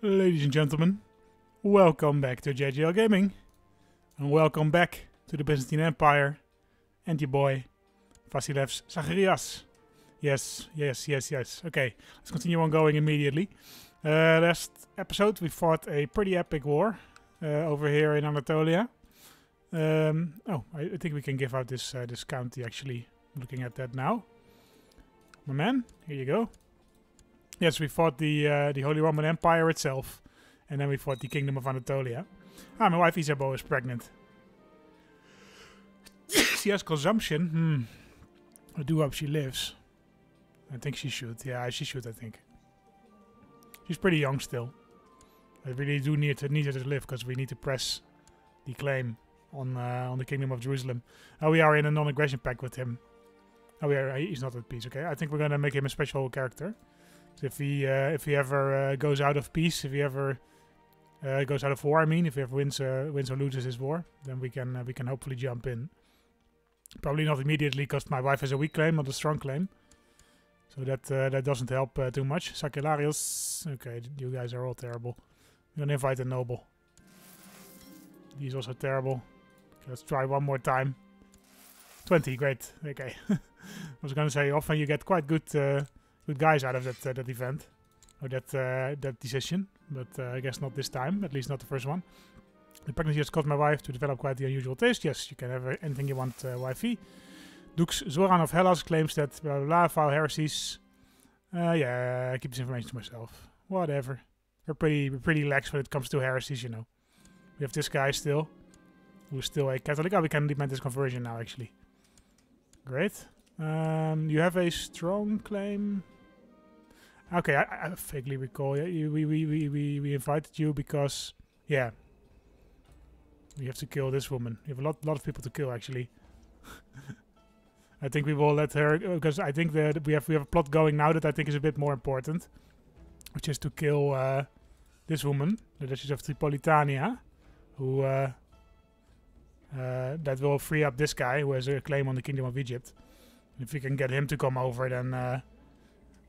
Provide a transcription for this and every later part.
Ladies and gentlemen, welcome back to JJL Gaming. And welcome back to the Byzantine Empire and your boy, Vasilevs Zacharias. Yes, yes, yes, yes. Okay, let's continue on going immediately. Uh, last episode we fought a pretty epic war uh, over here in Anatolia. Um, oh, I, I think we can give out this uh, this county actually. Looking at that now. My man, here you go. Yes, we fought the uh, the Holy Roman Empire itself, and then we fought the Kingdom of Anatolia. Ah, my wife Isabeau is pregnant. she has consumption. Hmm. I do hope she lives. I think she should. Yeah, she should. I think. She's pretty young still. I really do need to need her to live because we need to press the claim on uh, on the Kingdom of Jerusalem. Uh, we are in a non-aggression pact with him. Oh, yeah, he's not at peace. Okay, I think we're gonna make him a special character. If he uh, if he ever uh, goes out of peace, if he ever uh, goes out of war, I mean, if he ever wins uh, wins or loses his war, then we can we can hopefully jump in. Probably not immediately, because my wife has a weak claim, not a strong claim. So that uh, that doesn't help uh, too much. Sakellarios, okay, you guys are all terrible. I'm gonna invite a noble. He's also terrible. Okay, let's try one more time. 20, great. Okay. I was gonna say, often you get quite good uh, good guys out of that uh, that event or that uh, that decision, but uh, I guess not this time. At least not the first one. The pregnancy has caused my wife to develop quite the unusual taste. Yes, you can have uh, anything you want, uh, wifey. Dux Zoran of Hellas claims that blah blah, blah heresies. Uh, yeah, I keep this information to myself. Whatever. We're pretty we're pretty lax when it comes to heresies, you know. We have this guy still, who's still a Catholic. Oh, we can demand this conversion now, actually. Great. Um, you have a strong claim. Okay, I, I vaguely recall. We, we, we, we, we invited you because, yeah, we have to kill this woman. We have a lot, lot of people to kill, actually. I think we will let her because I think that we have we have a plot going now that I think is a bit more important, which is to kill uh, this woman, the Duchess of Tripolitania, who uh, uh, that will free up this guy who has a claim on the Kingdom of Egypt. If we can get him to come over, then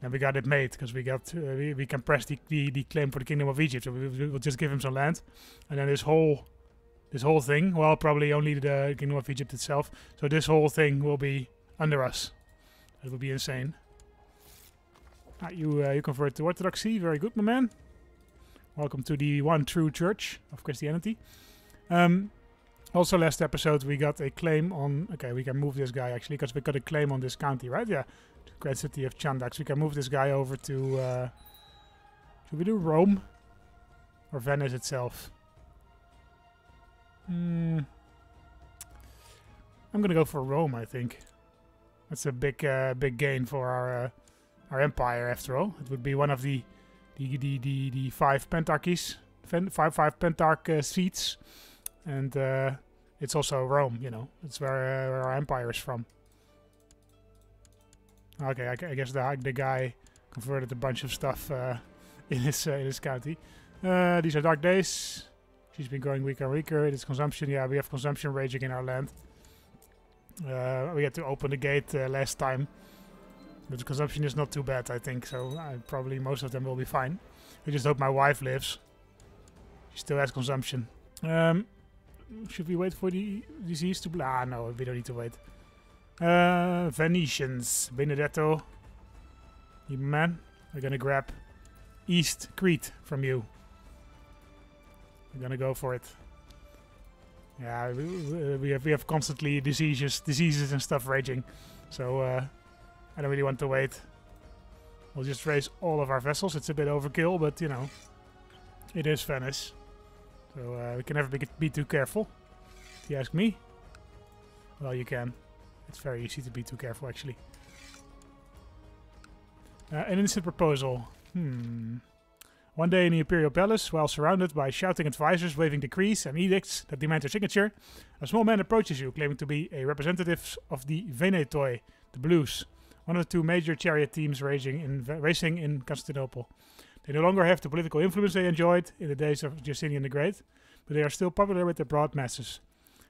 then we got it made because we got uh, we, we can press the, the the claim for the Kingdom of Egypt. So we will just give him some land, and then this whole this whole thing, well, probably only the Kingdom of Egypt itself. So this whole thing will be under us. It would be insane. Ah, you uh, you convert to Orthodoxy. Very good, my man. Welcome to the one true church of Christianity. Um, also, last episode we got a claim on. Okay, we can move this guy actually because we got a claim on this county, right? Yeah, great city of Chandax. We can move this guy over to. Uh, should we do Rome or Venice itself? Hmm. I'm gonna go for Rome. I think that's a big, uh, big gain for our uh, our empire. After all, it would be one of the the the the, the five pentarchies, five five pentarch uh, seats, and uh, it's also Rome. You know, it's where, uh, where our empire is from. Okay, I, I guess the the guy converted a bunch of stuff uh, in his uh, in his county. Uh, these are dark days. She's been growing weaker and weaker. It is consumption. Yeah, we have consumption raging in our land. Uh, we had to open the gate uh, last time. But the consumption is not too bad, I think. So uh, probably most of them will be fine. I just hope my wife lives. She still has consumption. Um, should we wait for the disease to... Ah, no, we don't need to wait. Uh, Venetians. Benedetto. You man. We're gonna grab East Crete from you. We're gonna go for it. Yeah, we, have we have constantly diseases, diseases and stuff raging, so uh, I don't really want to wait. We'll just raise all of our vessels. It's a bit overkill, but you know, it is Venice, so uh, we can never be, be too careful. If you ask me, well, you can. It's very easy to be too careful, actually. Uh, an instant proposal. Hmm. One day in the Imperial Palace, while surrounded by shouting advisors waving decrees and edicts that demand your signature, a small man approaches you, claiming to be a representative of the Venetoi, the Blues, one of the two major chariot teams raging in, racing in Constantinople. They no longer have the political influence they enjoyed in the days of Justinian the Great, but they are still popular with the broad masses.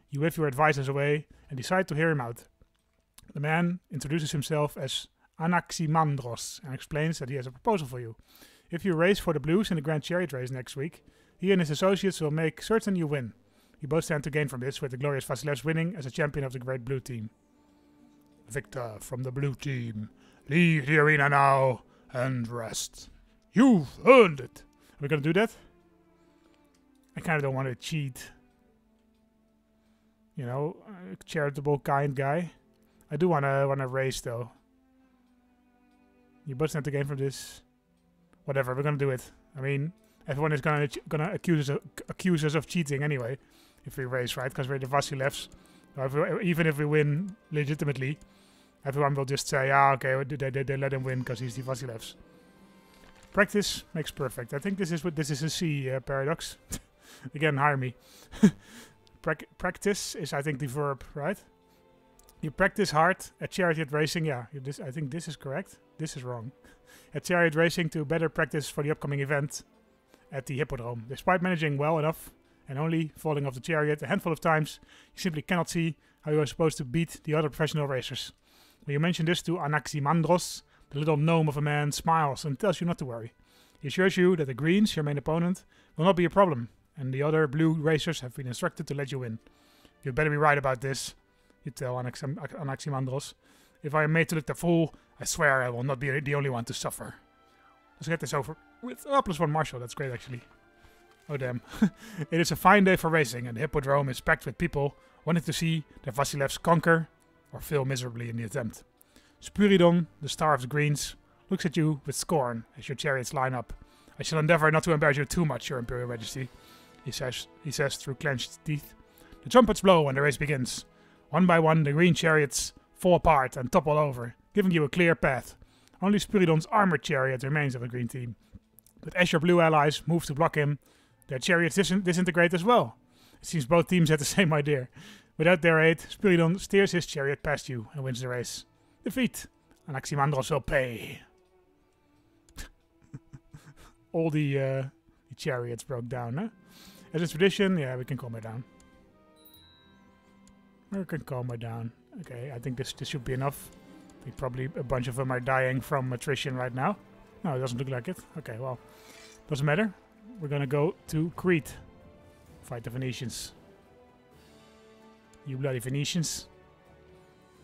You wave your advisors away and decide to hear him out. The man introduces himself as Anaximandros and explains that he has a proposal for you. If you race for the Blues in the Grand Chariot race next week, he and his associates will make certain you win. You both stand to gain from this, with the glorious Vasilevs winning as a champion of the great blue team. Victor from the blue team, leave the arena now and rest. You've earned it. Are we gonna do that? I kind of don't want to cheat. You know, a charitable, kind guy. I do want to want to race though. You both stand to gain from this. Whatever, we're gonna do it. I mean, everyone is gonna gonna accuse us of, accuse us of cheating anyway, if we race, right? Because we're the Vasilevs. So if we, even if we win legitimately, everyone will just say, "Ah, okay, they, they, they let him win because he's the Vasilevs." Practice makes perfect. I think this is what this is a C uh, paradox. Again, hire me. Prac practice is, I think, the verb, right? You practice hard at chariot racing. Yeah, this, I think this is correct. This is wrong. At chariot racing to better practice for the upcoming event at the Hippodrome. Despite managing well enough and only falling off the chariot a handful of times, you simply cannot see how you are supposed to beat the other professional racers. When you mention this to Anaximandros, the little gnome of a man smiles and tells you not to worry. He assures you that the Greens, your main opponent, will not be a problem, and the other blue racers have been instructed to let you win. You'd better be right about this, you tell Anaxim Anaximandros. If I am made to look the fool, I swear I will not be the only one to suffer. Let's get this over with. Oh, plus one Marshall, that's great actually. Oh damn. it is a fine day for racing, and the Hippodrome is packed with people wanting to see the Vasilevs conquer or fail miserably in the attempt. Spyridon, the star of the Greens, looks at you with scorn as your chariots line up. I shall endeavor not to embarrass you too much, Your Imperial Majesty, he says, he says through clenched teeth. The trumpets blow and the race begins. One by one, the green chariots fall apart and topple over, giving you a clear path. Only Spyridon's armored chariot remains of the green team. But as your blue allies move to block him, their chariots dis disintegrate as well. It seems both teams had the same idea. Without their aid, Spuridon steers his chariot past you and wins the race. Defeat! Anaximandros will pay. All the, uh, the chariots broke down, huh? As a tradition, yeah, we can calm it down. We can calm it down. Okay, I think this, this should be enough. I think probably a bunch of them are dying from attrition right now. No, it doesn't look like it. Okay, well, doesn't matter. We're gonna go to Crete. Fight the Venetians. You bloody Venetians.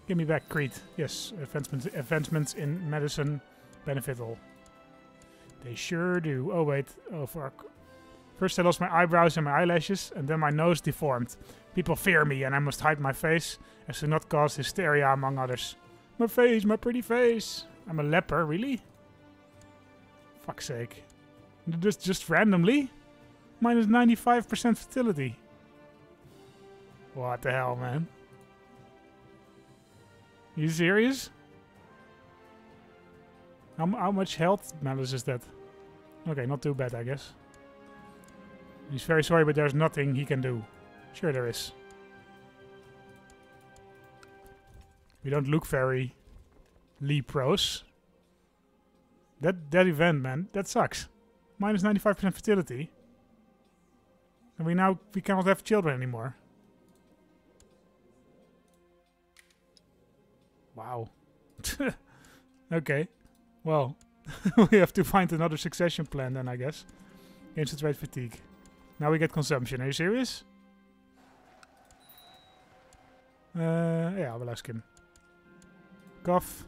Give me back Crete. Yes, advancements, advancements in medicine benefit all. They sure do. Oh, wait. Oh, fuck. First I lost my eyebrows and my eyelashes, and then my nose deformed. People fear me, and I must hide my face, as to not cause hysteria among others. My face, my pretty face. I'm a leper, really? Fuck's sake. Just, just randomly? Minus 95% fertility. What the hell, man? You serious? How, how much health balance is that? Okay, not too bad, I guess. He's very sorry, but there's nothing he can do. Sure there is. We don't look very Lee-pros. That, that event, man, that sucks. Minus 95% fertility. And we now, we cannot have children anymore. Wow. okay. Well, we have to find another succession plan then, I guess. Instant rate fatigue. Now we get consumption. Are you serious? Uh, yeah, I will ask him. Goff,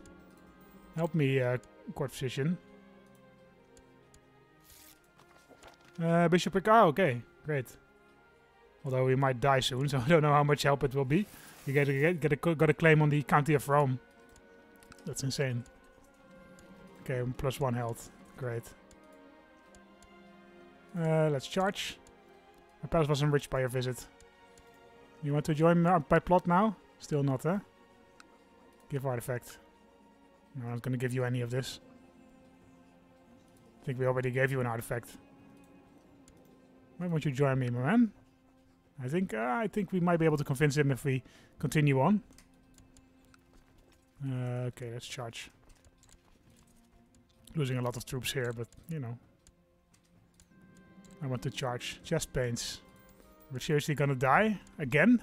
help me, uh, court physician. Uh, Bishop Ah, okay, great. Although we might die soon, so I don't know how much help it will be. You get, get, get a, got a claim on the county of Rome. That's insane. Okay, plus one health. Great. Uh, let's charge. My palace was enriched by your visit. You want to join my, plot now? Still not, huh? Give artifact. No, I'm not going to give you any of this. I think we already gave you an artifact. Why won't you join me, my man? I think uh, I think we might be able to convince him if we continue on. Uh, okay, let's charge. Losing a lot of troops here, but you know. I want to charge. Chest pains. We're seriously gonna die? Again?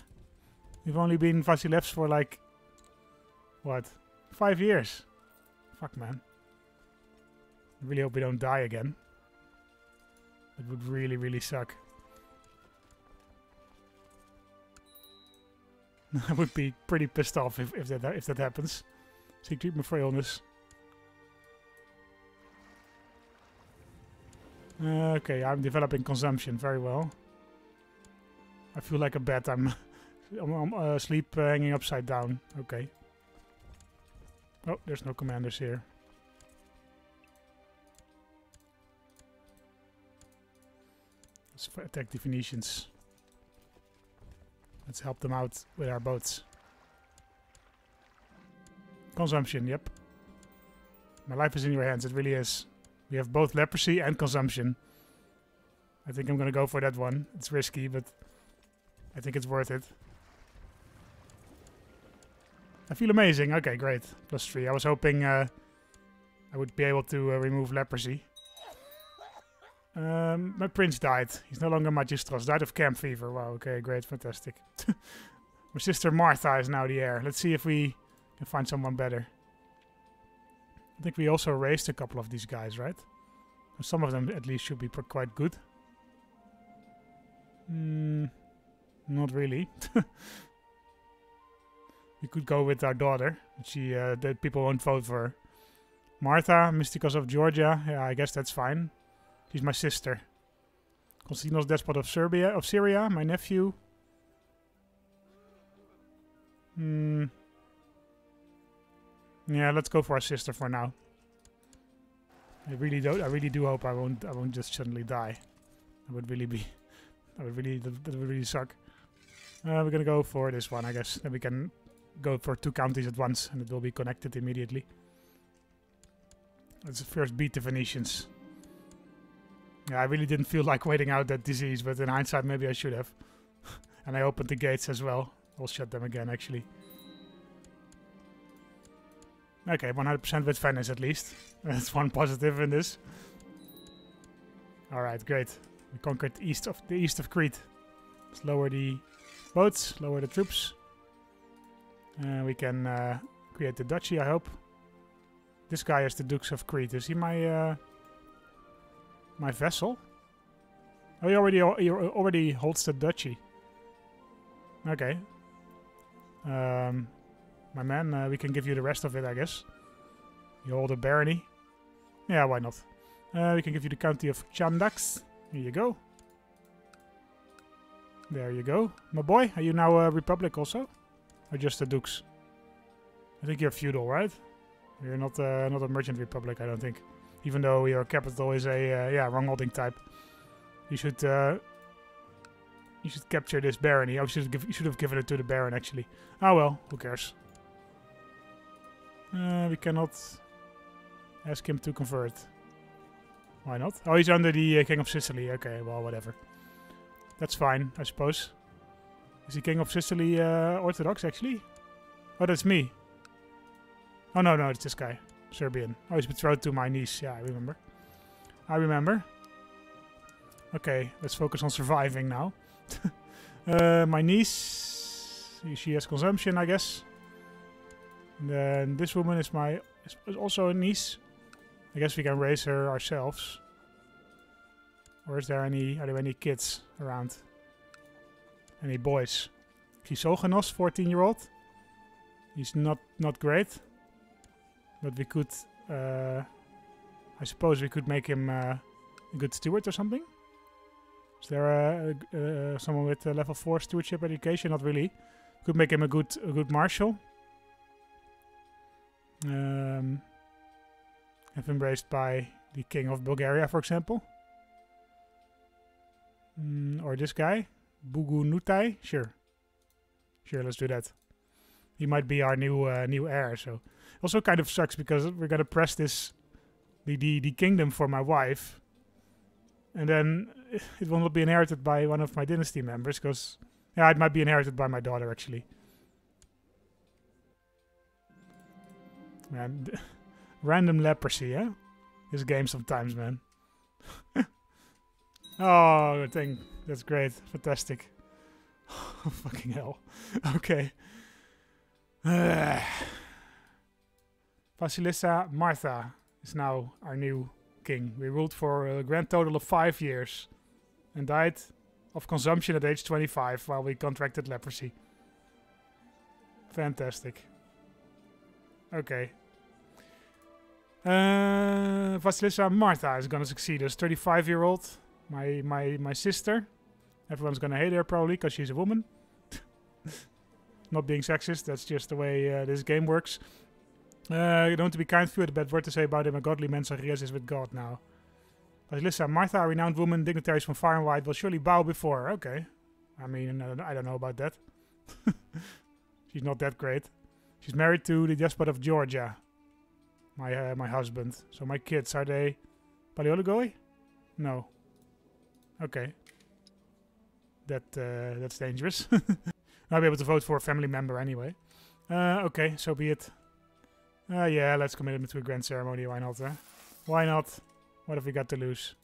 We've only been Vasilevs for like... What? Five years? Fuck, man. I really hope we don't die again. It would really, really suck. I would be pretty pissed off if, if that if that happens. Seek treatment for illness. Okay, I'm developing consumption very well. I feel like a bat. I'm, I'm, I'm uh, asleep uh, hanging upside down. Okay. Oh, there's no commanders here. Let's attack the Phoenicians. Let's help them out with our boats. Consumption, yep. My life is in your hands, it really is. We have both leprosy and consumption. I think I'm gonna go for that one. It's risky, but I think it's worth it. I feel amazing. Okay, great. Plus three. I was hoping uh, I would be able to uh, remove leprosy. Um, my prince died. He's no longer Magistros. Died of camp fever. Wow, okay, great, fantastic. my sister Martha is now the heir. Let's see if we can find someone better. I think we also raised a couple of these guys, right? Some of them at least should be quite good. Hmm, not really. we could go with our daughter. She, uh, the people won't vote for her. Martha, Mysticos of Georgia. Yeah, I guess that's fine. She's my sister. Constantinos, despot of Serbia, of Syria, my nephew. Hmm. Yeah, let's go for our sister for now. I really don't. I really do hope I won't. I won't just suddenly die. That would really be. That would really. That, would really suck. Uh, we're gonna go for this one, I guess. Then we can go for two counties at once, and it will be connected immediately. Let's first beat the Venetians. Yeah, I really didn't feel like waiting out that disease, but in hindsight, maybe I should have. and I opened the gates as well. I'll shut them again, actually. Okay, 100% with Venice at least. That's one positive in this. Alright, great. We conquered east of the east of Crete. Let's lower the boats, lower the troops. Uh, we can uh, create the duchy, I hope. This guy is the Dukes of Crete. Is he my... Uh, my vessel? Oh, he already he already holds the duchy. Okay. Um, my man, uh, we can give you the rest of it, I guess. You hold a barony. Yeah, why not? Uh, we can give you the county of Chandax. Here you go. There you go. My boy, are you now a republic also? Or just a dukes? I think you're feudal, right? You're not, uh, not a merchant republic, I don't think. Even though your capital is a uh, yeah wrong holding type, you should uh, you should capture this barony. I oh, should give you should have given it to the baron actually. Oh well, who cares? Uh, we cannot ask him to convert. Why not? Oh, he's under the uh, King of Sicily. Okay, well, whatever. That's fine, I suppose. Is the King of Sicily uh, Orthodox, actually? Oh, that's me. Oh, no, no, it's this guy. Serbian. Oh, he's betrothed to my niece. Yeah, I remember. I remember. Okay, let's focus on surviving now. uh, my niece, she has consumption, I guess. And then this woman is my is also a niece. I guess we can raise her ourselves. Or is there any are there any kids around? Any boys? Chrysogonos, 14 year old. He's not not great. But we could, uh, I suppose we could make him uh, a good steward or something. Is there uh, uh someone with a level 4 stewardship education? Not really. Could make him a good a good marshal. Um, have raised by the king of Bulgaria, for example. Mm, or this guy, Bugunutai. Sure, sure. Let's do that. He might be our new uh, new heir. So also kind of sucks because we're gonna press this the, the the kingdom for my wife, and then it will not be inherited by one of my dynasty members because yeah, it might be inherited by my daughter actually. Man, random leprosy, yeah. This game sometimes, man. oh, thing. That's great. Fantastic. fucking hell. okay. Vasilissa Martha is now our new king. We ruled for a grand total of five years and died of consumption at age 25 while we contracted leprosy. Fantastic. Okay. Uh, Vasilisa Martha is gonna succeed as 35 year old. My my my sister. Everyone's gonna hate her probably because she's a woman. Not being sexist, that's just the way uh, this game works. Uh, don't to be kind to a bad word to say about him. A godly man, Zacharias is with God now. Vasilisa Martha, a renowned woman, dignitaries from far and wide, will surely bow before her. Okay. I mean, I don't know about that. She's not that great. She's married to the despot of Georgia, my uh, my husband. So my kids are they Palaiologoi? No. Okay. That uh, that's dangerous. I'll be able to vote for a family member anyway. Uh, okay, so be it. Uh, yeah, let's commit him to a grand ceremony. Why not? Why not? What have we got to lose?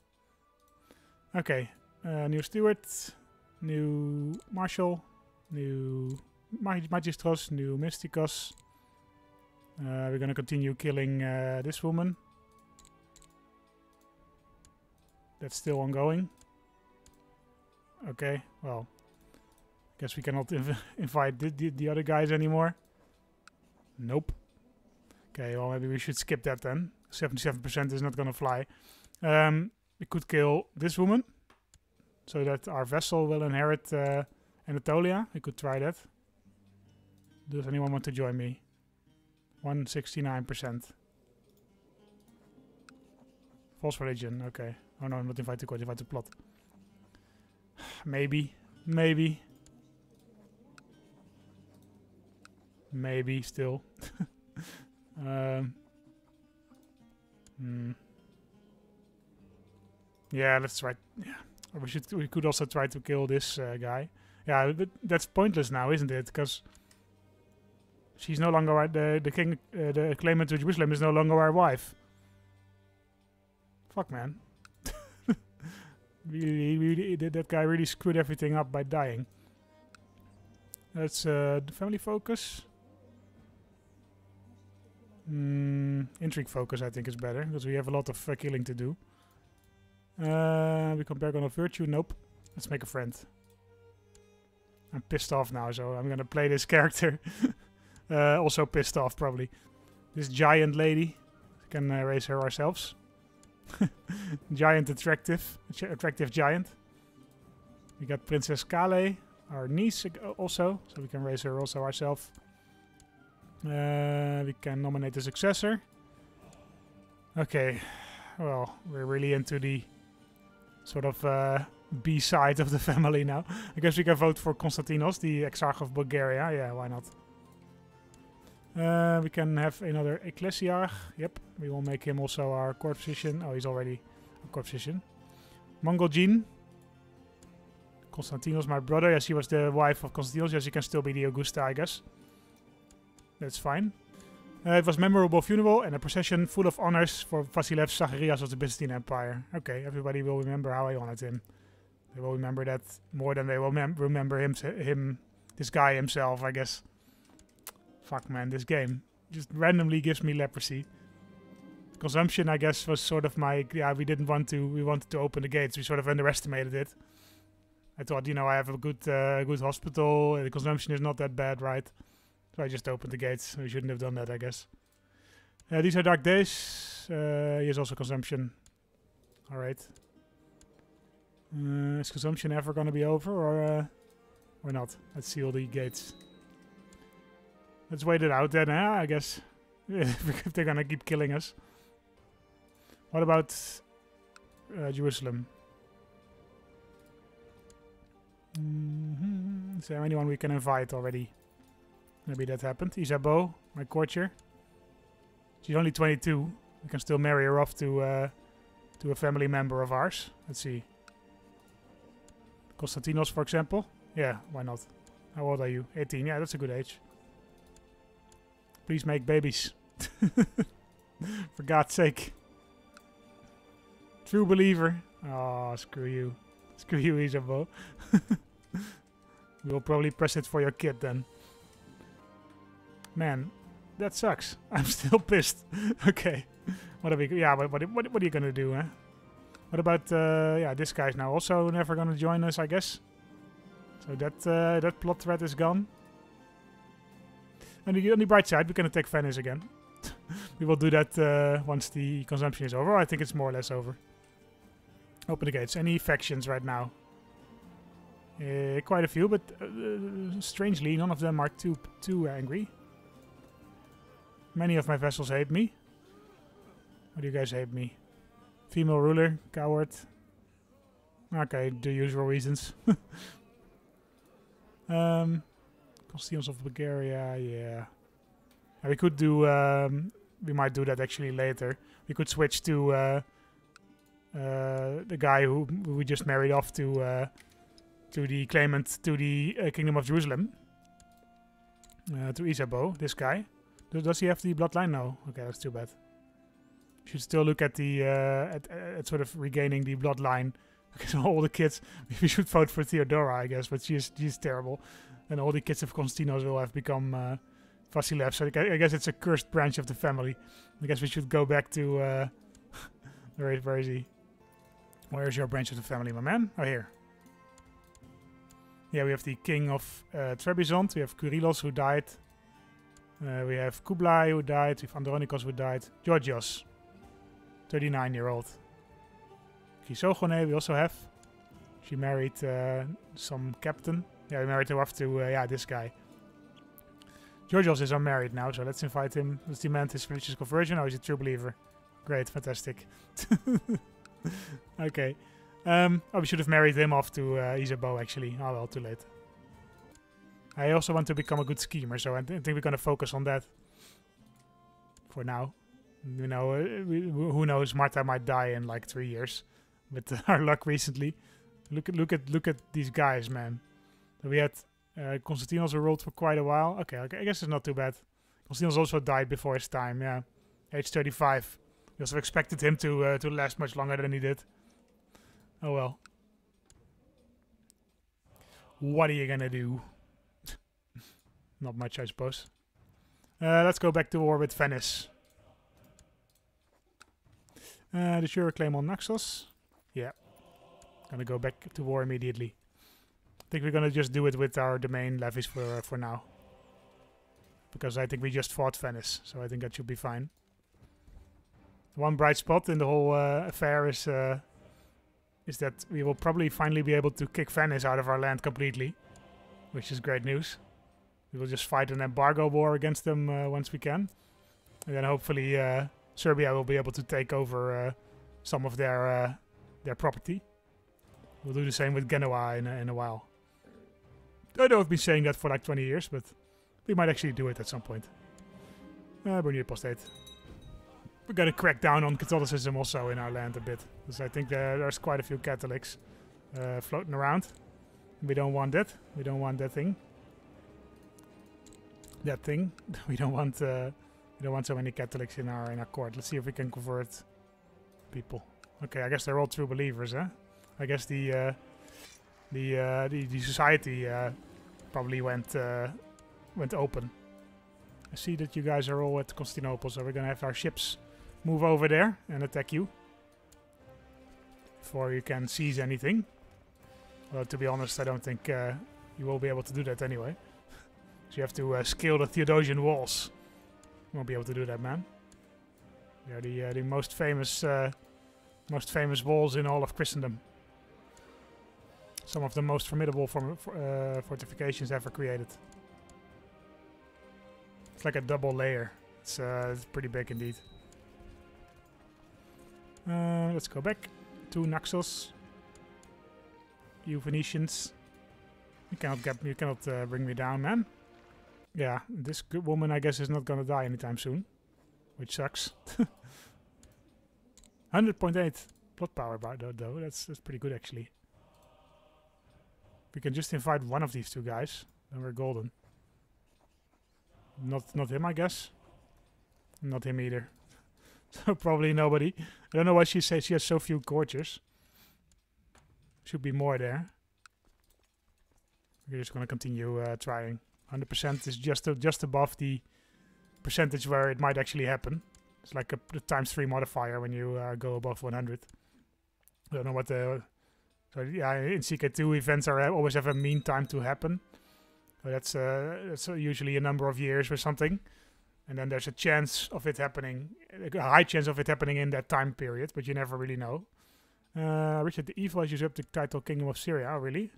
Okay, uh, new steward, new marshal, new magistros, new mysticos. Uh, we're gonna continue killing uh, this woman. That's still ongoing. Okay, well, guess we cannot inv invite the, the, the other guys anymore. Nope. Okay, well maybe we should skip that then. 77% is not gonna fly. Um, we could kill this woman. So that our vessel will inherit uh, Anatolia. We could try that. Does anyone want to join me? 169%. False religion, okay. Oh no, I'm not invited to court, invited to plot. Maybe. Maybe. Maybe still. um. Hmm. Yeah, let's try. Yeah, we should. We could also try to kill this uh, guy. Yeah, but that's pointless now, isn't it? Because she's no longer our, the the king. Uh, the claimant to Jerusalem is no longer our wife. Fuck, man. really, really, that guy really screwed everything up by dying. That's uh, the family focus. Mm, intrigue focus, I think, is better because we have a lot of uh, killing to do. Uh, we compare on a virtue. Nope. Let's make a friend. I'm pissed off now, so I'm gonna play this character. Uh, also pissed off, probably. This giant lady. We can uh, raise her ourselves. giant attractive. Attractive giant. We got Princess Kale, our niece also, so we can raise her also ourselves. Uh, we can nominate a successor. Okay, well, we're really into the sort of uh, B side of the family now. I guess we can vote for Konstantinos, the Exarch of Bulgaria. Yeah, why not? Uh, we can have another Ecclesiarch. Yep, we will make him also our court physician. Oh, he's already a court physician. Mongol Jean. Konstantinos, my brother. Yes, he was the wife of Konstantinos. Yes, he can still be the Augusta, I guess. That's fine. Uh, it was memorable funeral and a procession full of honors for Vasilev Zacharias of the Byzantine Empire. Okay, everybody will remember how I honored him. They will remember that more than they will remember him, him, this guy himself, I guess. Fuck, man, this game just randomly gives me leprosy. Consumption, I guess, was sort of my... Yeah, we didn't want to... We wanted to open the gates. We sort of underestimated it. I thought, you know, I have a good, uh, good hospital. The consumption is not that bad, right? So I just opened the gates. We shouldn't have done that, I guess. Uh, these are dark days. Uh, here's also consumption. Alright. Uh, is consumption ever going to be over or, uh, or not? Let's see all the gates. Let's wait it out then? I guess. if they're to keep killing us. What about uh, Jerusalem? Mm -hmm. Is there anyone we can invite already? Maybe that happened. Isabeau, my courtier. She's only 22. We can still marry her off to uh, to a family member of ours. Let's see. Konstantinos, for example. Yeah, why not? How old are you? 18. Yeah, that's a good age. Please make babies. for God's sake. True believer. Oh, screw you. Screw you, Isabeau. we'll probably press it for your kid then. Man, that sucks. I'm still pissed. okay. what are we? Yeah, what what what, what are you gonna do, huh? What about uh, yeah? This guy's now also never gonna join us, I guess. So that uh, that plot thread is gone. On the, on the bright side, we can attack Venice again. we will do that uh, once the consumption is over. I think it's more or less over. Open the gates. Any factions right now? Uh, quite a few, but uh, strangely, none of them are too too angry. Many of my vessels hate me. Why do you guys hate me? Female ruler, coward. Okay, the usual reasons. um, Constantinople of Bulgaria, yeah. we could do, um, we might do that actually later. We could switch to uh, uh, the guy who, we just married off to uh, to the claimant to the uh, Kingdom of Jerusalem. Uh, to Isabeau, this guy. Does, he have the bloodline? No. Okay, that's too bad. Should still look at the uh, at, at sort of regaining the bloodline. Because all the kids, we should vote for Theodora, I guess, but she's she's terrible, and all the kids of Konstantinos will have become uh, Vasilev. So I guess it's a cursed branch of the family. I guess we should go back to uh, where, where is he? Where is your branch of the family, my man? Oh, here. Yeah, we have the king of uh, Trebizond. We have Kyrillos who died. Uh, we have Kublai who died. We have Andronikos who died. Georgios, 39 year old. Chrysogone we also have. She married uh, some captain. Yeah, we married her off to, uh, yeah, this guy. Georgios is unmarried now, so let's invite him. Let's demand his religious conversion. Oh, he's a true believer. Great, fantastic. okay. Um, oh, we should have married him off to uh, Isabeau, actually. Oh, well, too late. I also want to become a good schemer, so I th think we're going to focus on that for now. You know, uh, we, who knows? Marta might die in like three years with our luck recently. Look at look at look at these guys, man. We had uh, Constantinos ruled for quite a while. Okay, okay, I guess it's not too bad. Constantinos also died before his time. Yeah, age 35. We also expected him to uh, to last much longer than he did. Oh well. What are you gonna do? Not much, I suppose. Uh, let's go back to war with Venice. Uh, the sure claim on Naxos. Yeah. Gonna go back to war immediately. I think we're gonna just do it with our domain levies for uh, for now. Because I think we just fought Venice, so I think that should be fine. One bright spot in the whole uh, affair is uh, is that we will probably finally be able to kick Venice out of our land completely, which is great news. We will just fight an embargo war against them uh, once we can, and then hopefully uh, Serbia will be able to take over uh, some of their their property. We'll do the same with Genoa in, in a while. I know I've been saying that for like 20 years, but we might actually do it at some point. Uh, Burn Apostate we're gonna crack down on Catholicism also in our land a bit, because I think there, there's quite a few Catholics uh, floating around. We don't want that. We don't want that thing. That thing. we don't want. Uh, we don't want so many Catholics in our in our court. Let's see if we can convert people. Okay, I guess they're all true believers, huh? I guess the uh, the, uh, the the society uh, probably went uh, went open. I see that you guys are all at Constantinople, so we're gonna have our ships move over there and attack you. Before you can seize anything. Well, to be honest, I don't think uh, you will be able to do that anyway. so you have to scale the Theodosian walls. You won't be able to do that, man. They are the, the most famous most famous walls in all of Christendom. Some of the most formidable form uh, fortifications ever created. It's like a double layer. It's, uh, it's pretty big indeed. Uh, let's go back to Naxos. You Venetians. You cannot get you cannot uh, bring me down, man. Yeah, this good woman I guess is not gonna die anytime soon. Which sucks. 100.8 plot power though, though. That's that's pretty good actually. We can just invite one of these two guys, then we're golden. Not not him, I guess. Not him either. So probably nobody. I don't know why she says she has so few courtiers. Should be more there. We're just gonna continue uh, trying. 100% is just uh, just above the percentage where it might actually happen. It's like a, a times three modifier when you uh, go above 100. I don't know what the. So yeah, in CK2 events are always have a mean time to happen. So that's uh, that's usually a number of years or something, and then there's a chance of it happening, a high chance of it happening in that time period, but you never really know. Uh, Richard the Evil has usurped the title Kingdom of Syria. Oh, really?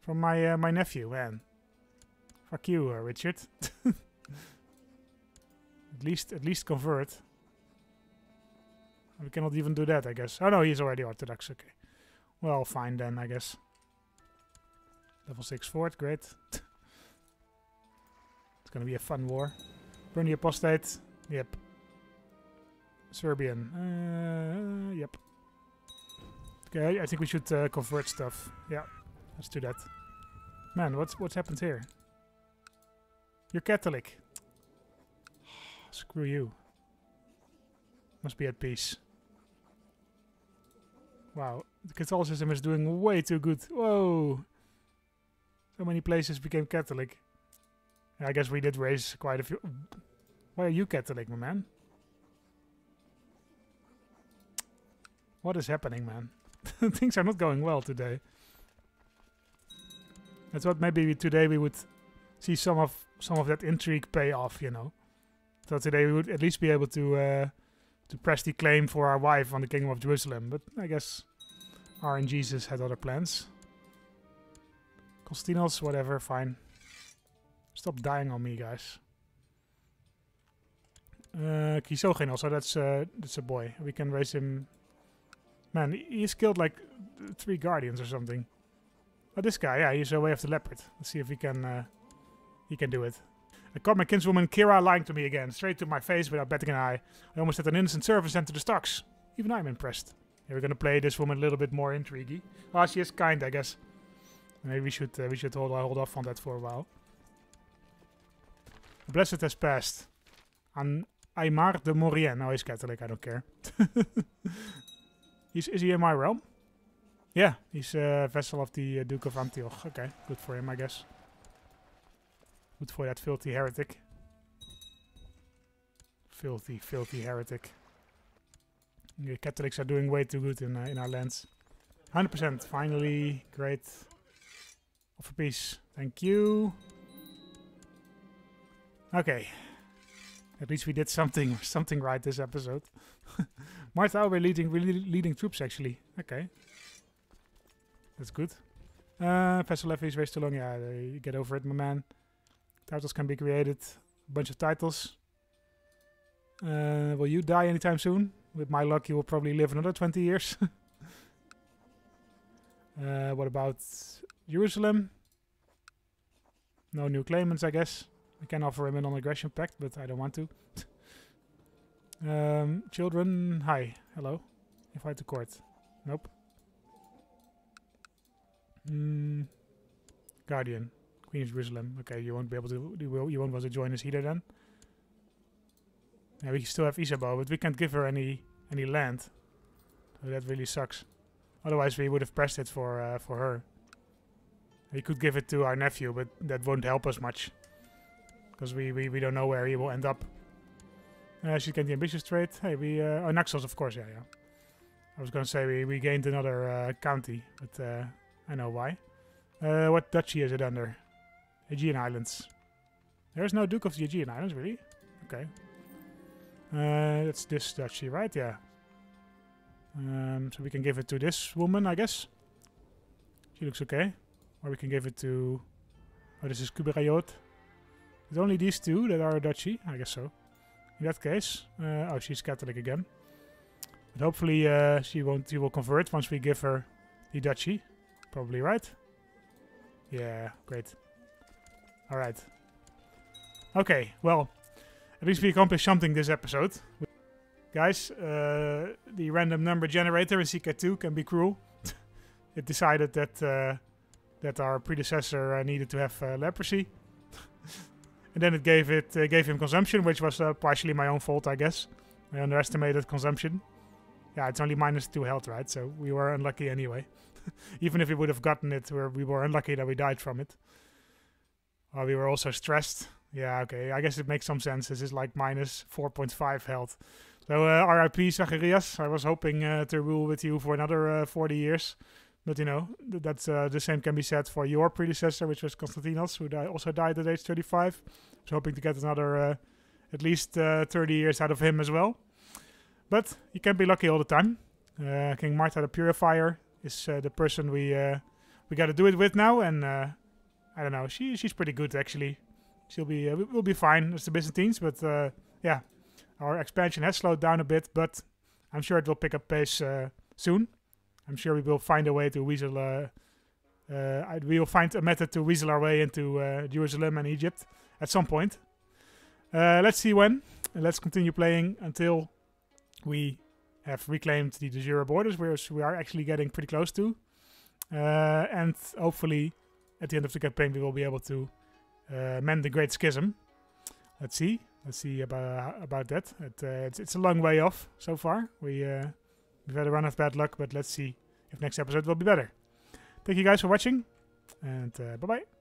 From my uh, my nephew, man. Fuck you, uh, Richard. at least at least convert. We cannot even do that, I guess. Oh no, he's already Orthodox. Okay. Well, fine then, I guess. Level 6 fort, great. it's gonna be a fun war. Burn Apostate. Yep. Serbian. Uh, yep. Okay, I think we should uh, convert stuff. Yeah, let's do that. Man, what's what's happened here? You're Catholic. Screw you. Must be at peace. Wow, the Catholicism is doing way too good. Whoa! So many places became Catholic. I guess we did raise quite a few. Why are you Catholic, my man? What is happening, man? Things are not going well today. That's what maybe today we would see some of some of that intrigue pay off, you know. So today we would at least be able to uh, to press the claim for our wife on the Kingdom of Jerusalem. But I guess RNGesus had other plans. Constantinos, whatever, fine. Stop dying on me, guys. Uh, Kisogin also, that's, uh, that's a boy. We can raise him... Man, he's killed like three guardians or something. Oh, this guy, yeah, he's a way of the leopard. Let's see if he can, uh, he can do it. I caught my kinswoman Kira lying to me again, straight to my face without batting an eye. I almost had an innocent servant sent to the stocks. Even I'm impressed. We're gonna play this woman a little bit more intriguey. Ah, she is kind, I guess. Maybe we should uh, we should hold hold off on that for a while. Blessed has passed. An Aymar de Maurienne. Oh, he's Catholic. I don't care. he's, is he in my realm? Yeah, he's a vessel of the uh, Duke of Antioch. Okay, good for him, I guess. Good for that filthy heretic. Filthy, filthy heretic. The Catholics are doing way too good in uh, in our lands. 100%. Finally, great. Offer peace. Thank you. Okay. At least we did something something right this episode. Martha, we're leading really leading troops actually. Okay. That's good. Uh, Vessel levy is way too long. Yeah, uh, get over it, my man. Titles can be created. A bunch of titles. Uh, will you die anytime soon? With my luck, you will probably live another 20 years. uh, what about Jerusalem? No new claimants, I guess. I can offer him a non-aggression pact, but I don't want to. um, children, hi, hello. Invite to court. Nope. Mm, Guardian, Queen of Jerusalem. Okay, you won't be able to. You, will, you won't want to join us either then. Yeah, we still have Isabeau, but we can't give her any any land. So that really sucks. Otherwise, we would have pressed it for uh, for her. We could give it to our nephew, but that won't help us much. Because we, we, we don't know where he will end up. Uh, she gained the ambitious trait. Hey, we... Uh, oh, Naxos, of course, yeah, yeah. I was going to say we, we gained another uh, county, but uh, I know why. Uh, what duchy is it under? Aegean Islands. There's no Duke of the Aegean Islands, really? Okay. Uh, that's this duchy, right? Yeah. Um, so we can give it to this woman, I guess. She looks okay. Or we can give it to... Oh, this is Kuberayot. It's only these two that are a duchy? I guess so. In that case... Uh, oh, she's Catholic again. But hopefully uh, she won't. She will convert once we give her the duchy. Probably, right? Yeah, great. Alright. Okay, well... At least we accomplished something this episode. Guys, uh, the random number generator in CK2 can be cruel. it decided that uh, that our predecessor uh, needed to have uh, leprosy. and then it gave it uh, gave him consumption, which was partially my own fault, I guess. I underestimated consumption. Yeah, it's only minus two health, right? So we were unlucky anyway. Even if we would have gotten it, we were unlucky that we died from it. we were also stressed. Yeah, okay. I guess it makes some sense. This is like minus 4.5 health. So uh, RIP Zacharias. I was hoping uh, to rule with you for another uh, 40 years. But you know, th- that's uh, the same can be said for your predecessor, which was Konstantinos, who di- also died at age 35. I was hoping to get another uh, at least uh, 30 years out of him as well. But you can't be lucky all the time. Uh, King Martha the Purifier is the person we we got to do it with now, and I don't know. She she's pretty good actually. She'll be uh, we- we'll be fine as the Byzantines, but uh, yeah, our expansion has slowed down a bit, but I'm sure it will pick up pace uh, soon. I'm sure we will find a way to weasel. Uh, uh, we will find a method to weasel our way into uh, Jerusalem and Egypt at some point. Uh, let's see when. Let's continue playing until we have reclaimed the de borders, which we are actually getting pretty close to. And hopefully, at the end of the campaign, we will be able to uh, mend the Great Schism. Let's see. Let's see about about that. It, uh, it's, it's a long way off so far. We uh, we've had a run of bad luck, but let's see if next episode will be better. Thank you guys for watching, and uh, bye bye.